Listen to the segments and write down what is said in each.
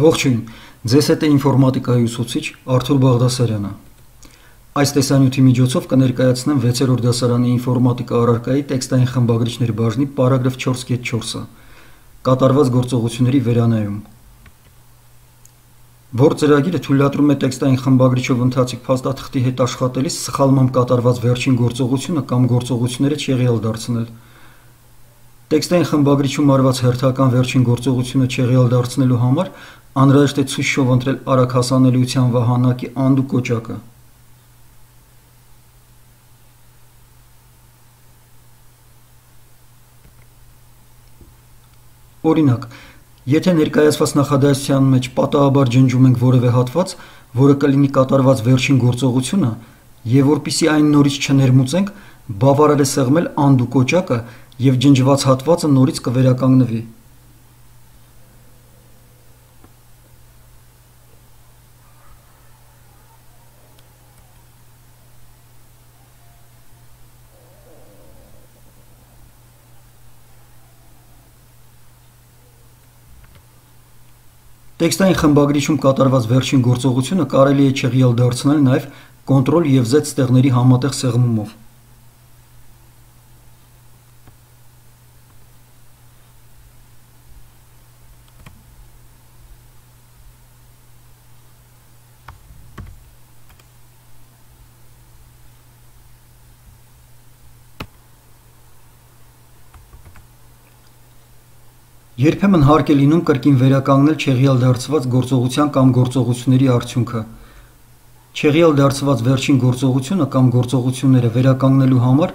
Ողջույն, ձեզ հետ է ինֆորմատիկայի ուսուցիչ Արթուր Բաղդասարյանը։ Այս տեսանյութի միջոցով կներկայացնեմ 6-րդ դասարանի ինֆորմատիկա առարկայի տեքստային խմբագրիչների բաժնի պարագրաֆ 4.4-ը։ Կատարված գործողությունների վերանայում։ Որ ծրագիրը թույլատրում է տեքստային խմբագրիչով ընթացիկ փաստաթղթի հետ աշխատելիս սխալմամբ կատարված վերջին գործողությունը կամ գործողությունները չեղյալ դարձնել։ Տեքստային խմբագրիչում արված հերթական վերջին գործողությունը չեղյալ դարձնելու համար անհրաժեշտ է ցույց շով ընտրել արագ հասանելիության վահանակի անդու կոճակը։ Օրինակ, եթե ներկայացված նախադասության մեջ պատահաբար ջնջում ենք որևէ հատված, որը կլինի կատարված վերջին գործողությունը, եւ որpիսի այն նորից չներմուծենք, բավարար է սեղմել անդու կոճակը եւ ջնջված հատվածը նորից կվերականգնվի։ Տեքստային խմբագրիչում կատարված վերջին գործողությունը կարելի է չեղյալ դարձնել նաև կոնտրոլ եւ Z ստեղների համատեղ սեղմումով։ Երբեմն հարկ է լինում կրկին վերականգնել չեղյալ դարձված գործողության կամ գործողությունների արդյունքը։ Չեղյալ դարձված վերջին գործողությունը կամ գործողությունները վերականգնելու համար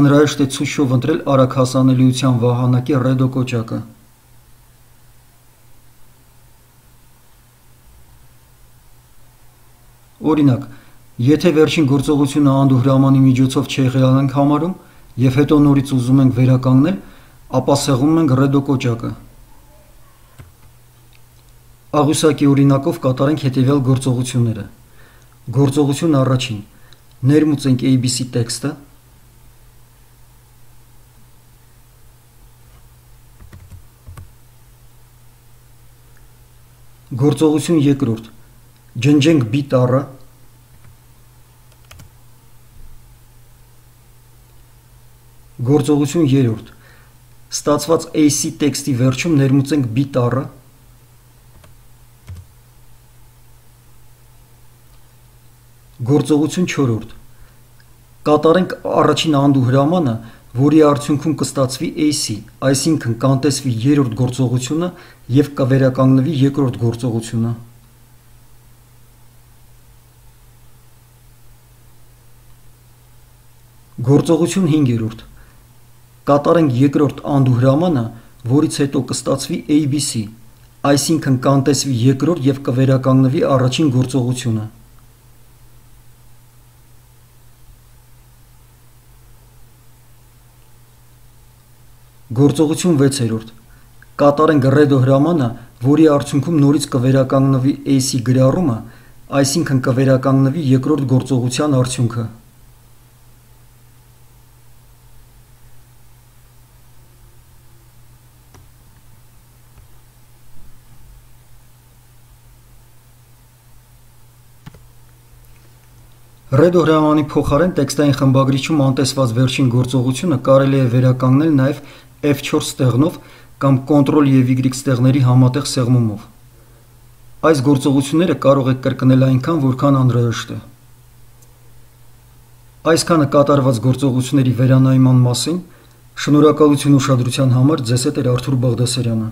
անհրաժեշտ է ցույց շով ընտրել արագ հասանելիության վահանակի ռեդո կոճակը։ Օրինակ, եթե վերջին գործողությունը անդու հրամանի միջոցով չեղյալ ենք համարում եւ հետո նորից ուզում ենք վերականգնել, ապա սեղմում ենք ռեդո կոճակը։ Աղյուսակի օրինակով կատարենք հետևյալ գործողությունները։ Գործողություն առաջին. ներմուծենք ABC տեքստը, Գործողություն երկրորդ. ջնջենք B տառը, Գործողություն երրորդ. Ստացված AC տեքստի վերջում ներմուծենք B տառը Գործողություն 4-րդ Կատարենք առաջին անդու հրամանը, որի արդյունքում կստացվի AC, այսինքն կանտեսվի երրորդ գործողությունը եւ կվերականգնվի երկրորդ գործողությունը։ Գործողություն 5-րդ կատարենք երկրորդ անդու հրամանը, որից հետո կստացվի ABC, այսինքն կանտեսվի երկրորդ եւ կվերականգնվի առաջին գործողությունը։ Գործողություն 6-րդ կատարենք ռեդո հրամանը, որի արդյունքում նորից կվերականգնվի AC գրառումը, այսինքն կվերականգնվի երկրորդ գործողության արդյունքը։ Ռեդո հրամանի փոխարեն տեքստային խմբագրիչում անտեսված վերջին գործողությունը կարելի է վերականգնել նաև F4 ստեղնով կամ Ctrl եւ Y ստեղների համատեղ սեղմումով։ Այս գործողությունները կարող եք կրկնել այնքան, որքան անհրաժեշտ է։ Այսքանը կատարված գործողությունների վերանայման մասին։ Շնորհակալություն ուշադրության համար։ Ձեզ հետ էր Արթուր Բաղդասարյանը։